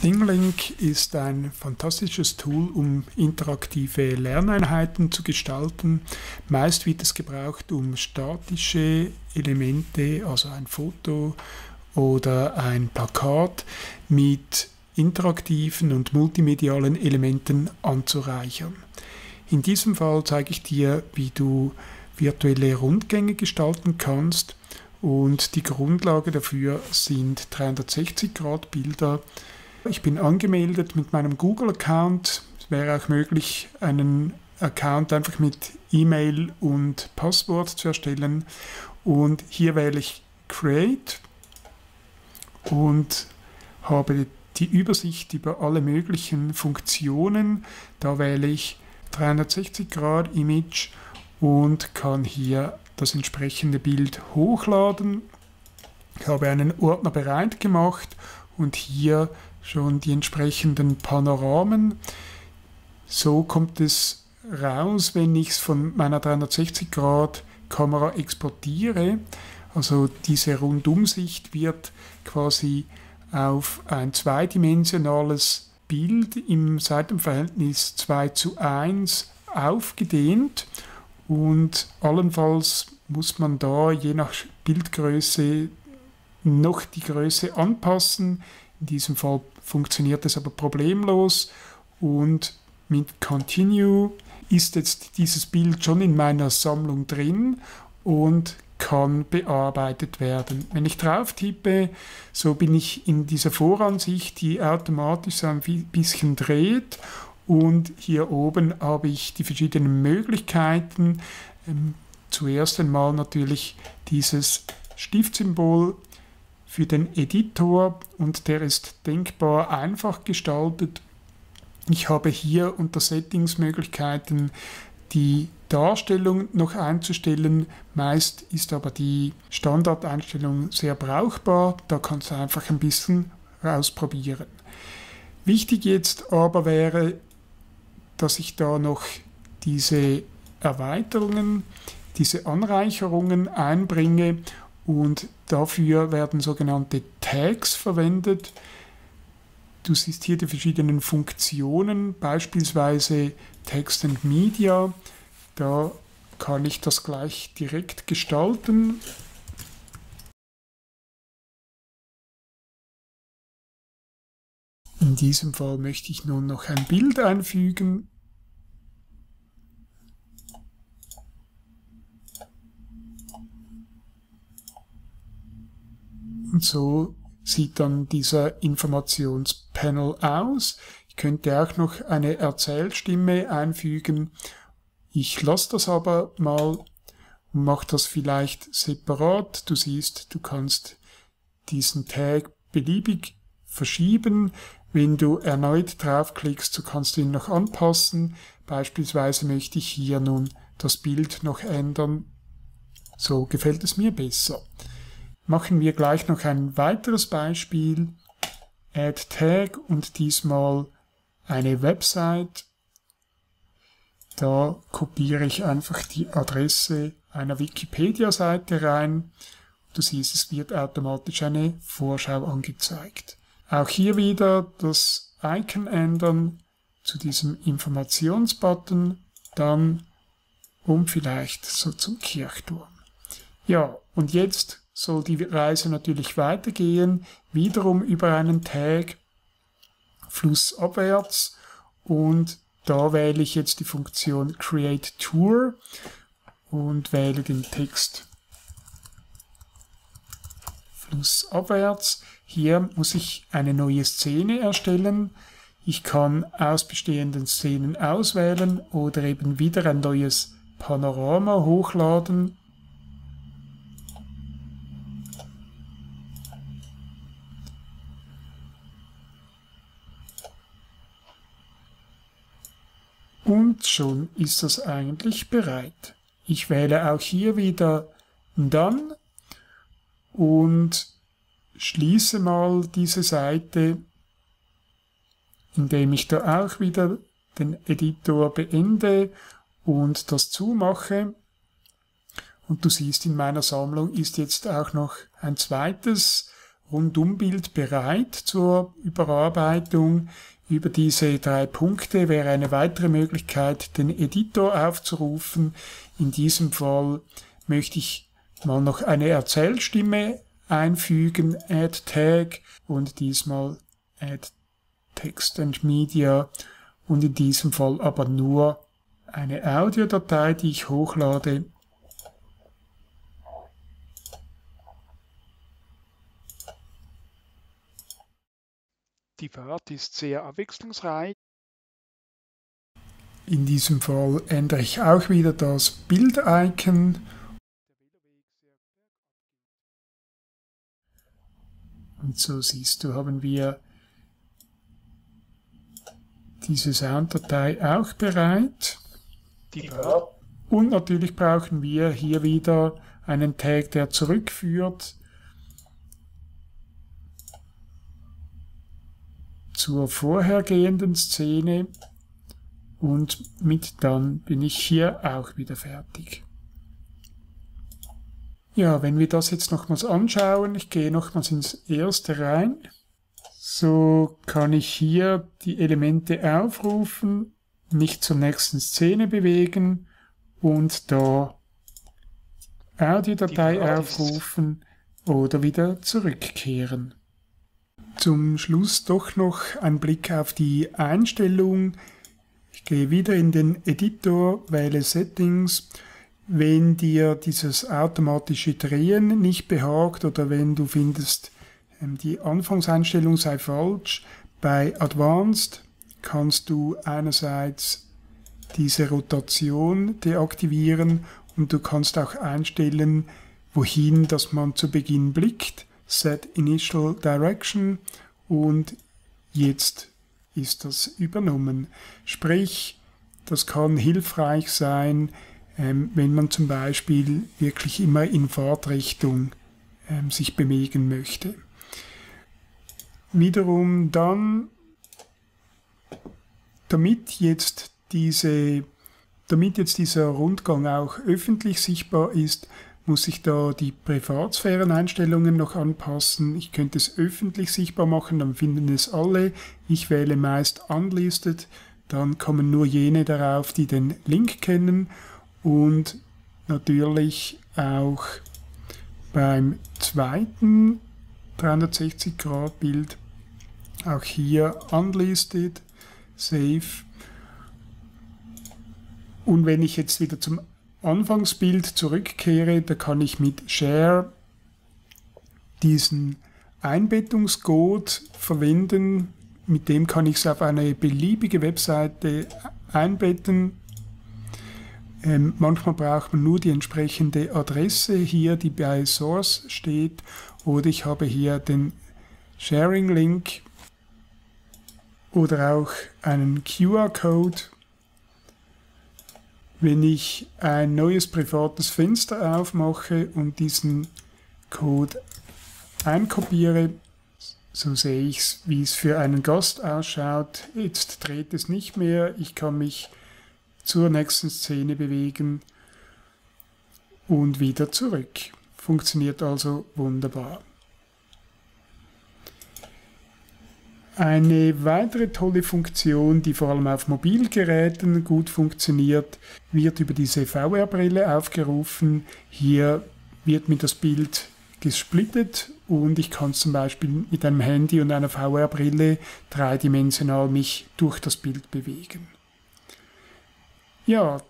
ThingLink ist ein fantastisches Tool, um interaktive Lerneinheiten zu gestalten. Meist wird es gebraucht, um statische Elemente, also ein Foto oder ein Plakat, mit interaktiven und multimedialen Elementen anzureichern. In diesem Fall zeige ich dir, wie du virtuelle Rundgänge gestalten kannst und die Grundlage dafür sind 360-Grad-Bilder, ich bin angemeldet mit meinem Google-Account. Es wäre auch möglich, einen Account einfach mit E-Mail und Passwort zu erstellen. Und hier wähle ich Create und habe die Übersicht über alle möglichen Funktionen. Da wähle ich 360 Grad Image und kann hier das entsprechende Bild hochladen. Ich habe einen Ordner bereit gemacht und hier schon die entsprechenden Panoramen. So kommt es raus, wenn ich es von meiner 360 Grad Kamera exportiere. Also diese Rundumsicht wird quasi auf ein zweidimensionales Bild im Seitenverhältnis 2 zu 1 aufgedehnt und allenfalls muss man da je nach Bildgröße noch die Größe anpassen. In diesem Fall funktioniert es aber problemlos und mit Continue ist jetzt dieses Bild schon in meiner Sammlung drin und kann bearbeitet werden. Wenn ich drauf tippe, so bin ich in dieser Voransicht, die automatisch ein bisschen dreht und hier oben habe ich die verschiedenen Möglichkeiten. Ähm, zuerst einmal natürlich dieses Stiftsymbol für den Editor und der ist denkbar einfach gestaltet. Ich habe hier unter Settings Möglichkeiten, die Darstellung noch einzustellen. Meist ist aber die Standardeinstellung sehr brauchbar. Da kannst du einfach ein bisschen ausprobieren. Wichtig jetzt aber wäre, dass ich da noch diese Erweiterungen, diese Anreicherungen einbringe und dafür werden sogenannte Tags verwendet. Du siehst hier die verschiedenen Funktionen, beispielsweise Text and Media. Da kann ich das gleich direkt gestalten. In diesem Fall möchte ich nun noch ein Bild einfügen. Und so sieht dann dieser Informationspanel aus. Ich könnte auch noch eine Erzählstimme einfügen. Ich lasse das aber mal und mache das vielleicht separat. Du siehst, du kannst diesen Tag beliebig verschieben. Wenn du erneut draufklickst, so kannst du ihn noch anpassen. Beispielsweise möchte ich hier nun das Bild noch ändern. So gefällt es mir besser machen wir gleich noch ein weiteres Beispiel. Add Tag und diesmal eine Website. Da kopiere ich einfach die Adresse einer Wikipedia-Seite rein. Du siehst, es wird automatisch eine Vorschau angezeigt. Auch hier wieder das Icon ändern zu diesem Informationsbutton, dann um vielleicht so zum Kirchturm. Ja, und jetzt soll die Reise natürlich weitergehen, wiederum über einen Tag flussabwärts und da wähle ich jetzt die Funktion Create Tour und wähle den Text flussabwärts. Hier muss ich eine neue Szene erstellen. Ich kann aus bestehenden Szenen auswählen oder eben wieder ein neues Panorama hochladen Und schon ist das eigentlich bereit. Ich wähle auch hier wieder dann und schließe mal diese Seite, indem ich da auch wieder den Editor beende und das zumache. Und du siehst, in meiner Sammlung ist jetzt auch noch ein zweites Rundumbild bereit zur Überarbeitung. Über diese drei Punkte wäre eine weitere Möglichkeit, den Editor aufzurufen. In diesem Fall möchte ich mal noch eine Erzählstimme einfügen, Add Tag und diesmal Add Text and Media und in diesem Fall aber nur eine Audiodatei, die ich hochlade. Die Fahrt ist sehr abwechslungsreich. In diesem Fall ändere ich auch wieder das Bild-Icon. Und so siehst du, haben wir diese Sounddatei auch bereit. Und natürlich brauchen wir hier wieder einen Tag, der zurückführt zur vorhergehenden Szene und mit dann bin ich hier auch wieder fertig. Ja, wenn wir das jetzt nochmals anschauen, ich gehe nochmals ins erste rein, so kann ich hier die Elemente aufrufen, mich zur nächsten Szene bewegen und da Audiodatei aufrufen oder wieder zurückkehren. Zum Schluss doch noch ein Blick auf die Einstellung. Ich gehe wieder in den Editor, wähle Settings. Wenn dir dieses automatische Drehen nicht behagt oder wenn du findest, ähm, die Anfangseinstellung sei falsch, bei Advanced kannst du einerseits diese Rotation deaktivieren und du kannst auch einstellen, wohin dass man zu Beginn blickt. Set Initial Direction und jetzt ist das übernommen. Sprich, das kann hilfreich sein, ähm, wenn man zum Beispiel wirklich immer in Fahrtrichtung ähm, sich bewegen möchte. Wiederum dann, damit jetzt diese damit jetzt dieser Rundgang auch öffentlich sichtbar ist, muss ich da die Privatsphäreneinstellungen noch anpassen. Ich könnte es öffentlich sichtbar machen, dann finden es alle. Ich wähle meist Unlisted, dann kommen nur jene darauf, die den Link kennen und natürlich auch beim zweiten 360 Grad Bild auch hier Unlisted, Save und wenn ich jetzt wieder zum Anfangsbild zurückkehre, da kann ich mit Share diesen Einbettungscode verwenden. Mit dem kann ich es auf eine beliebige Webseite einbetten. Ähm, manchmal braucht man nur die entsprechende Adresse hier, die bei Source steht. Oder ich habe hier den Sharing-Link oder auch einen QR-Code wenn ich ein neues privates Fenster aufmache und diesen Code einkopiere, so sehe ich es, wie es für einen Gast ausschaut. Jetzt dreht es nicht mehr. Ich kann mich zur nächsten Szene bewegen und wieder zurück. Funktioniert also wunderbar. Eine weitere tolle Funktion, die vor allem auf Mobilgeräten gut funktioniert, wird über diese VR-Brille aufgerufen. Hier wird mir das Bild gesplittet und ich kann zum Beispiel mit einem Handy und einer VR-Brille dreidimensional mich durch das Bild bewegen. Ja,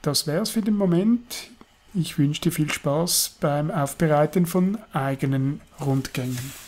das wäre es für den Moment. Ich wünsche dir viel Spaß beim Aufbereiten von eigenen Rundgängen.